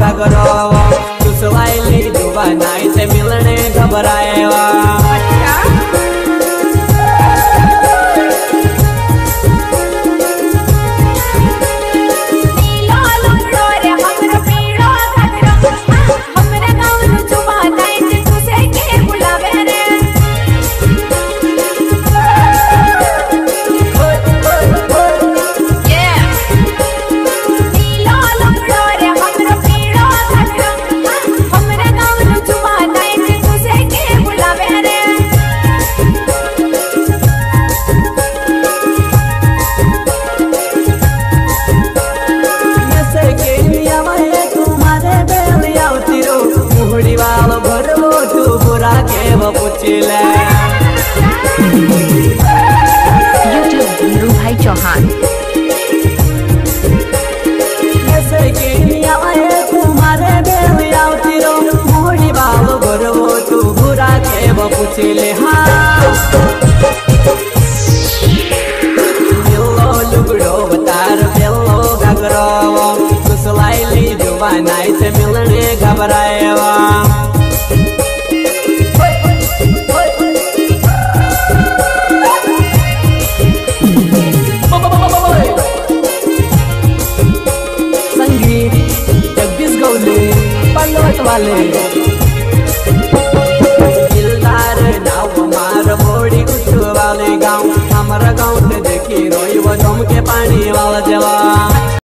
पेलो घगरो सुसलाइली जुबा नाई से मिलने घबराए यूट्यूब चौहान। ऐसे के तू बुरा के वो पूछले हाँ। लुगड़ो बतार बेलो कुसलाइली जुबानाई से मिलने घबराएवा पंडवत वाले